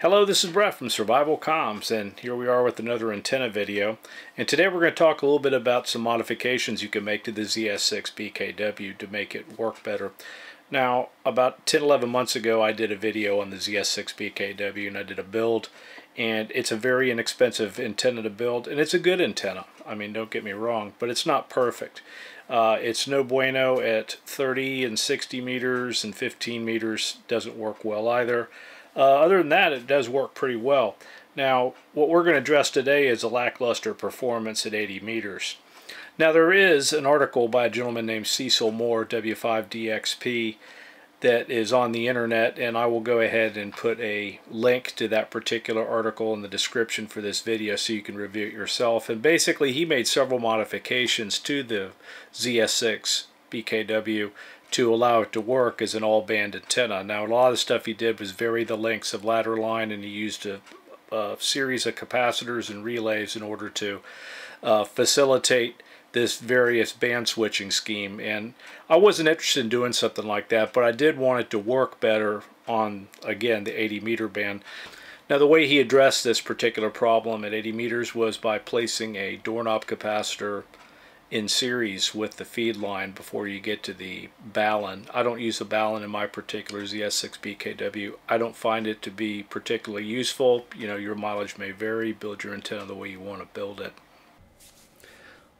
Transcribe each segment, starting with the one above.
Hello, this is Brett from Survival Comms, and here we are with another antenna video. And today we're going to talk a little bit about some modifications you can make to the ZS6 BKW to make it work better. Now, about 10-11 months ago, I did a video on the ZS6 BKW, and I did a build, and it's a very inexpensive antenna to build, and it's a good antenna. I mean, don't get me wrong, but it's not perfect. Uh, it's no bueno at 30 and 60 meters, and 15 meters doesn't work well either. Uh, other than that, it does work pretty well. Now, what we're going to address today is a lackluster performance at 80 meters. Now, there is an article by a gentleman named Cecil Moore, W5DXP, that is on the internet, and I will go ahead and put a link to that particular article in the description for this video so you can review it yourself. And basically, he made several modifications to the ZS6 BKW to allow it to work as an all-band antenna. Now, a lot of the stuff he did was vary the lengths of ladder line, and he used a, a series of capacitors and relays in order to uh, facilitate this various band switching scheme. And I wasn't interested in doing something like that, but I did want it to work better on, again, the 80 meter band. Now the way he addressed this particular problem at 80 meters was by placing a doorknob capacitor in series with the feed line before you get to the balun. I don't use the balun in my particular ZS6 BKW. I don't find it to be particularly useful. You know, your mileage may vary. Build your antenna the way you want to build it.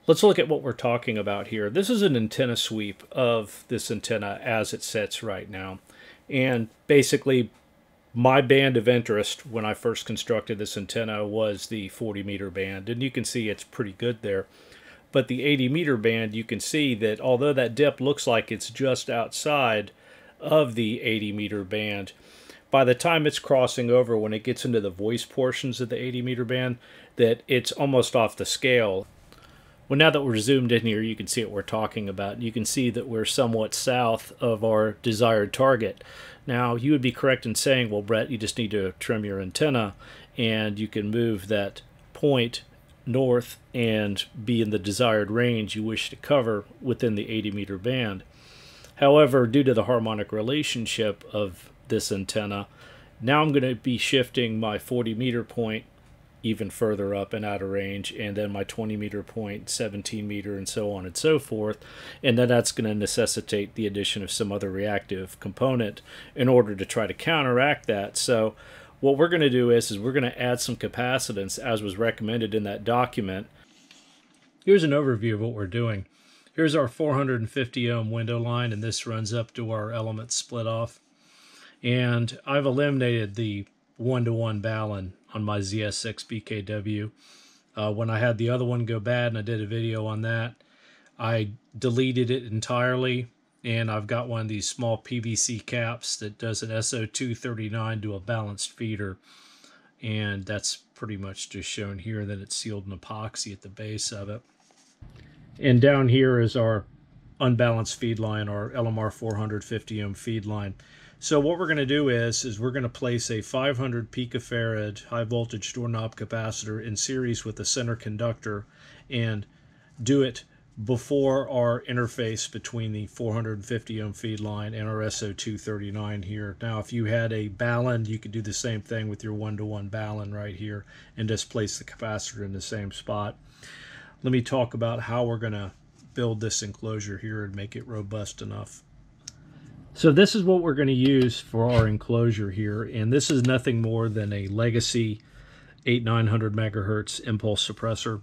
Let's look at what we're talking about here. This is an antenna sweep of this antenna as it sets right now. And basically, my band of interest when I first constructed this antenna was the 40 meter band. And you can see it's pretty good there. But the 80 meter band, you can see that although that dip looks like it's just outside of the 80 meter band, by the time it's crossing over, when it gets into the voice portions of the 80 meter band, that it's almost off the scale. Well, now that we're zoomed in here, you can see what we're talking about. You can see that we're somewhat south of our desired target. Now, you would be correct in saying, well, Brett, you just need to trim your antenna, and you can move that point north and be in the desired range you wish to cover within the 80 meter band. However, due to the harmonic relationship of this antenna, now I'm going to be shifting my 40 meter point even further up and out of range, and then my 20 meter point, 17 meter, and so on and so forth. And then that's going to necessitate the addition of some other reactive component in order to try to counteract that. So what we're going to do is, is we're going to add some capacitance as was recommended in that document. Here's an overview of what we're doing. Here's our 450 ohm window line, and this runs up to our element split off. And I've eliminated the one-to-one -one balun on my ZS6 BKW. Uh, when I had the other one go bad, and I did a video on that, I deleted it entirely and I've got one of these small PVC caps that does an SO239 to a balanced feeder and that's pretty much just shown here that it's sealed in epoxy at the base of it. And down here is our unbalanced feed line, our LMR 450 ohm feed line. So what we're going to do is, is we're going to place a 500 picofarad high voltage doorknob capacitor in series with the center conductor and do it before our interface between the 450 ohm feed line and our SO239 here. Now, if you had a balun, you could do the same thing with your one-to-one -one balun right here and just place the capacitor in the same spot. Let me talk about how we're going to build this enclosure here and make it robust enough. So this is what we're going to use for our enclosure here, and this is nothing more than a legacy 8900 megahertz impulse suppressor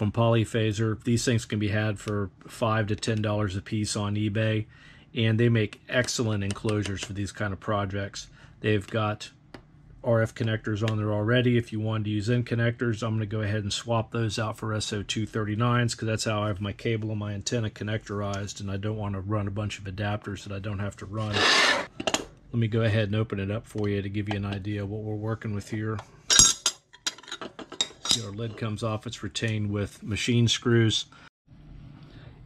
from Polyphaser. These things can be had for five to ten dollars a piece on eBay, and they make excellent enclosures for these kind of projects. They've got RF connectors on there already. If you wanted to use N connectors, I'm going to go ahead and swap those out for SO239s because that's how I have my cable and my antenna connectorized, and I don't want to run a bunch of adapters that I don't have to run. Let me go ahead and open it up for you to give you an idea what we're working with here. Our lid comes off. It's retained with machine screws.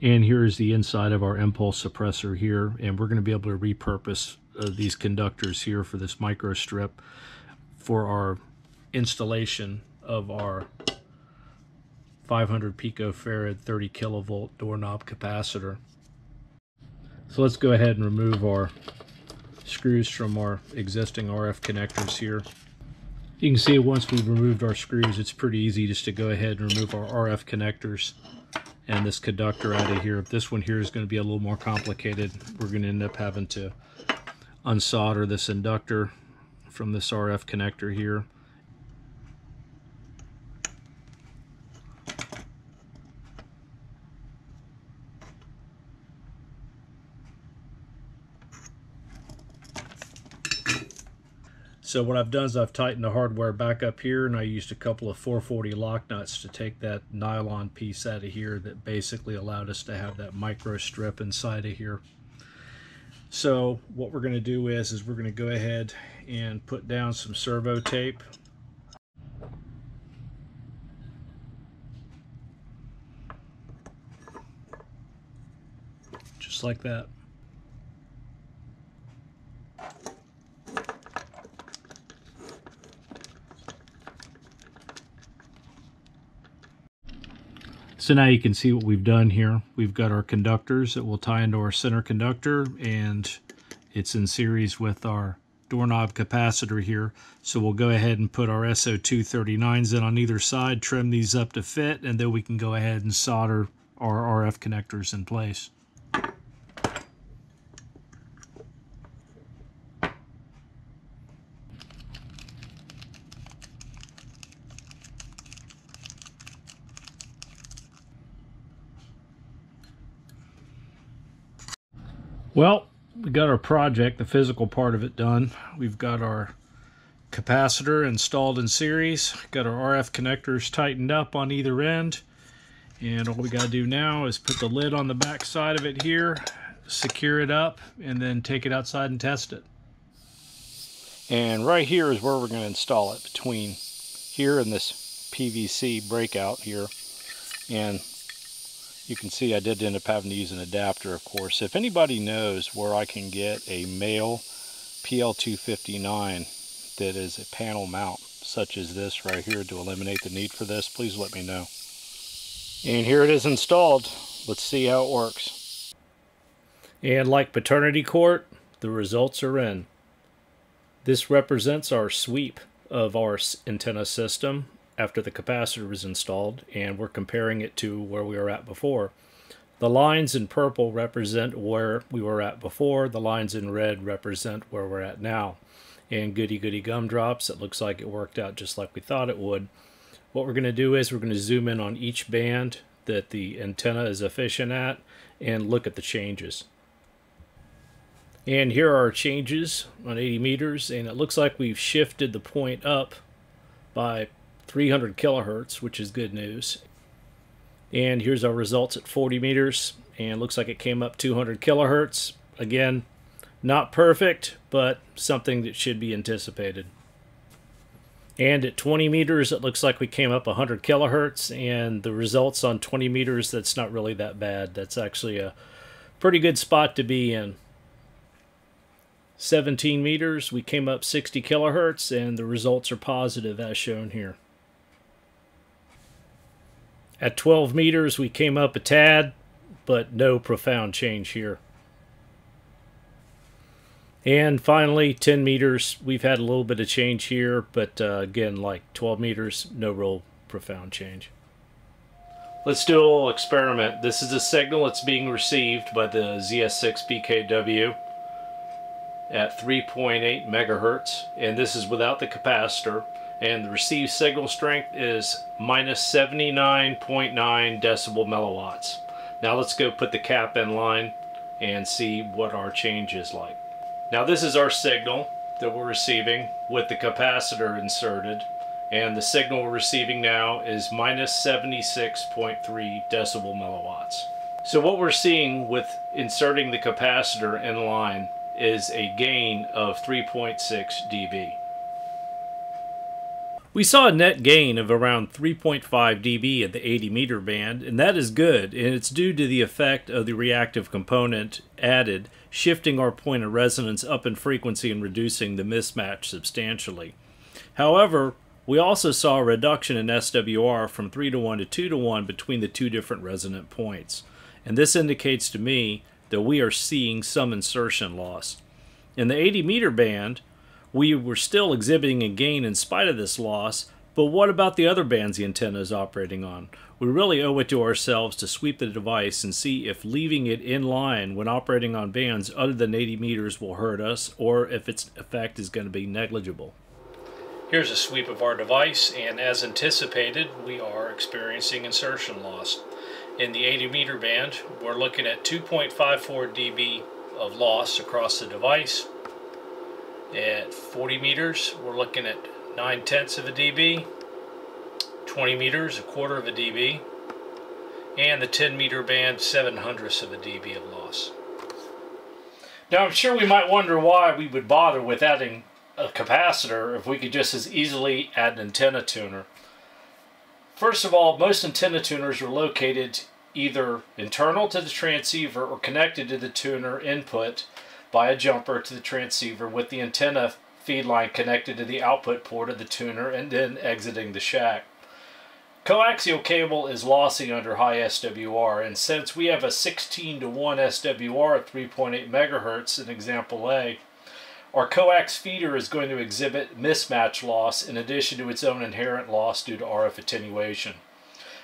And here's the inside of our impulse suppressor here. And we're going to be able to repurpose uh, these conductors here for this micro strip for our installation of our 500 picofarad 30 kilovolt doorknob capacitor. So let's go ahead and remove our screws from our existing RF connectors here. You can see once we've removed our screws, it's pretty easy just to go ahead and remove our RF connectors and this conductor out of here. This one here is going to be a little more complicated. We're going to end up having to unsolder this inductor from this RF connector here. So what I've done is I've tightened the hardware back up here and I used a couple of 440 lock nuts to take that nylon piece out of here that basically allowed us to have that micro strip inside of here. So what we're going to do is, is we're going to go ahead and put down some servo tape. Just like that. So now you can see what we've done here. We've got our conductors that will tie into our center conductor and it's in series with our doorknob capacitor here. So we'll go ahead and put our SO239s in on either side, trim these up to fit, and then we can go ahead and solder our RF connectors in place. Well, we got our project, the physical part of it done. We've got our capacitor installed in series, got our RF connectors tightened up on either end, and all we got to do now is put the lid on the back side of it here, secure it up, and then take it outside and test it. And right here is where we're going to install it, between here and this PVC breakout here. And you can see I did end up having to use an adapter, of course. If anybody knows where I can get a male PL259 that is a panel mount, such as this right here, to eliminate the need for this, please let me know. And here it is installed. Let's see how it works. And like paternity court, the results are in. This represents our sweep of our antenna system after the capacitor was installed and we're comparing it to where we were at before. The lines in purple represent where we were at before. The lines in red represent where we're at now. And goody goody gumdrops, it looks like it worked out just like we thought it would. What we're going to do is we're going to zoom in on each band that the antenna is efficient at and look at the changes. And here are our changes on 80 meters and it looks like we've shifted the point up by 300 kilohertz, which is good news. And here's our results at 40 meters, and looks like it came up 200 kilohertz. Again, not perfect, but something that should be anticipated. And at 20 meters, it looks like we came up 100 kilohertz, and the results on 20 meters, that's not really that bad. That's actually a pretty good spot to be in. 17 meters, we came up 60 kilohertz, and the results are positive as shown here. At 12 meters, we came up a tad, but no profound change here. And finally, 10 meters, we've had a little bit of change here, but uh, again, like 12 meters, no real profound change. Let's do a little experiment. This is a signal that's being received by the ZS6 BKW at 3.8 megahertz, and this is without the capacitor and the received signal strength is minus 79.9 decibel milliwatts. Now let's go put the cap in line and see what our change is like. Now this is our signal that we're receiving with the capacitor inserted and the signal we're receiving now is minus 76.3 decibel milliwatts. So what we're seeing with inserting the capacitor in line is a gain of 3.6 dB. We saw a net gain of around 3.5 dB at the 80 meter band, and that is good, and it's due to the effect of the reactive component added, shifting our point of resonance up in frequency and reducing the mismatch substantially. However, we also saw a reduction in SWR from 3 to 1 to 2 to 1 between the two different resonant points, and this indicates to me that we are seeing some insertion loss. In the 80 meter band, we were still exhibiting a gain in spite of this loss, but what about the other bands the antenna is operating on? We really owe it to ourselves to sweep the device and see if leaving it in line when operating on bands other than 80 meters will hurt us or if its effect is going to be negligible. Here's a sweep of our device and as anticipated we are experiencing insertion loss. In the 80 meter band we're looking at 2.54 dB of loss across the device. At 40 meters we're looking at 9 tenths of a dB, 20 meters, a quarter of a dB, and the 10 meter band, 7 hundredths of a dB of loss. Now I'm sure we might wonder why we would bother with adding a capacitor if we could just as easily add an antenna tuner. First of all, most antenna tuners are located either internal to the transceiver or connected to the tuner input by a jumper to the transceiver with the antenna feed line connected to the output port of the tuner and then exiting the shack. Coaxial cable is lossy under high SWR, and since we have a 16 to 1 SWR at 3.8 megahertz in example A, our coax feeder is going to exhibit mismatch loss in addition to its own inherent loss due to RF attenuation.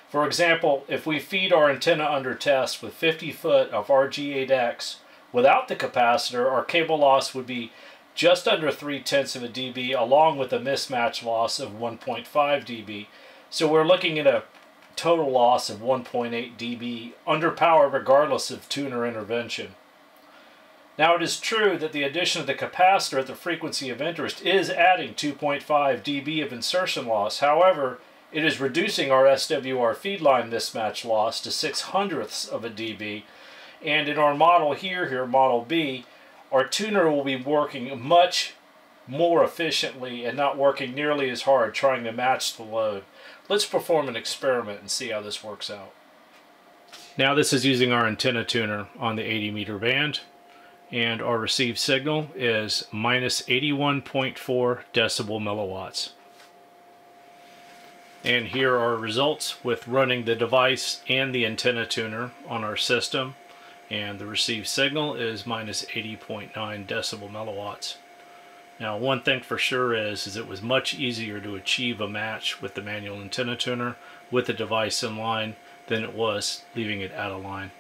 For example, if we feed our antenna under test with 50 foot of RG8X without the capacitor, our cable loss would be just under 3 tenths of a dB along with a mismatch loss of 1.5 dB. So we're looking at a total loss of 1.8 dB under power regardless of tuner intervention. Now it is true that the addition of the capacitor at the frequency of interest is adding 2.5 dB of insertion loss. However, it is reducing our SWR feedline mismatch loss to 6 hundredths of a dB. And in our model here, here model B, our tuner will be working much more efficiently and not working nearly as hard trying to match the load. Let's perform an experiment and see how this works out. Now this is using our antenna tuner on the 80 meter band and our received signal is minus 81.4 decibel milliwatts. And here are results with running the device and the antenna tuner on our system and the received signal is minus 80.9 decibel milliwatts. Now one thing for sure is, is it was much easier to achieve a match with the manual antenna tuner with the device in line than it was leaving it out of line.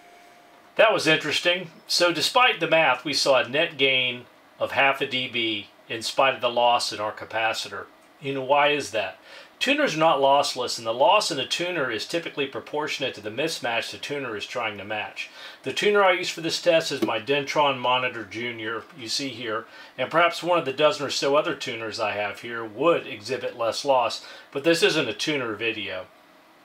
That was interesting. So despite the math, we saw a net gain of half a dB in spite of the loss in our capacitor. You know, why is that? Tuners are not lossless, and the loss in a tuner is typically proportionate to the mismatch the tuner is trying to match. The tuner I use for this test is my Dentron Monitor Junior, you see here, and perhaps one of the dozen or so other tuners I have here would exhibit less loss, but this isn't a tuner video.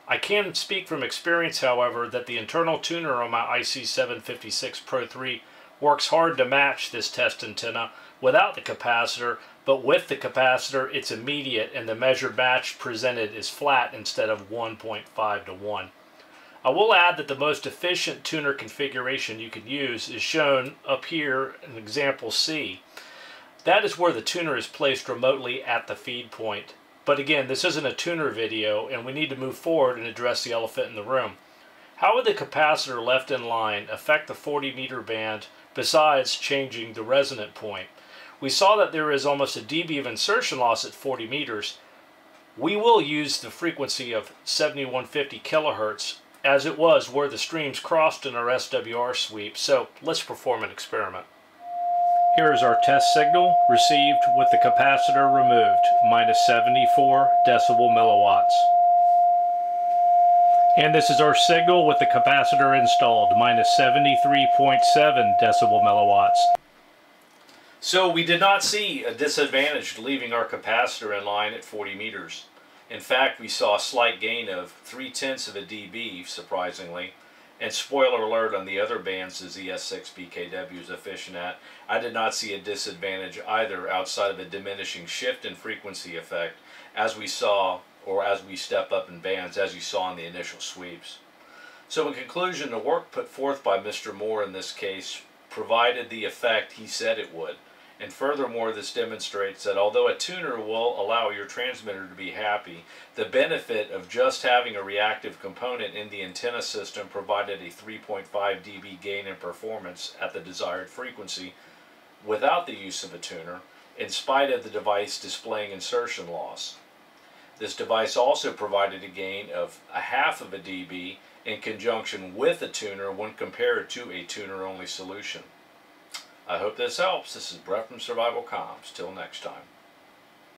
I can speak from experience, however, that the internal tuner on my IC756 Pro 3 works hard to match this test antenna without the capacitor, but with the capacitor it's immediate and the measured match presented is flat instead of 1.5 to 1. I will add that the most efficient tuner configuration you can use is shown up here in example C. That is where the tuner is placed remotely at the feed point. But again, this isn't a tuner video and we need to move forward and address the elephant in the room. How would the capacitor left in line affect the 40 meter band besides changing the resonant point? We saw that there is almost a dB of insertion loss at 40 meters. We will use the frequency of 7150 kilohertz as it was where the streams crossed in our SWR sweep, so let's perform an experiment. Here is our test signal received with the capacitor removed, minus 74 decibel milliwatts. And this is our signal with the capacitor installed, minus 73.7 decibel milliwatts. So we did not see a disadvantage leaving our capacitor in line at 40 meters. In fact, we saw a slight gain of 3 tenths of a dB, surprisingly. And spoiler alert on the other bands the ZS6BKW is efficient at, I did not see a disadvantage either outside of a diminishing shift in frequency effect as we saw, or as we step up in bands, as you saw in the initial sweeps. So in conclusion, the work put forth by Mr. Moore in this case provided the effect he said it would. And furthermore, this demonstrates that although a tuner will allow your transmitter to be happy, the benefit of just having a reactive component in the antenna system provided a 3.5 dB gain in performance at the desired frequency without the use of a tuner, in spite of the device displaying insertion loss. This device also provided a gain of a half of a dB in conjunction with a tuner when compared to a tuner-only solution. I hope this helps. This is Brett from Survival Comms. Till next time.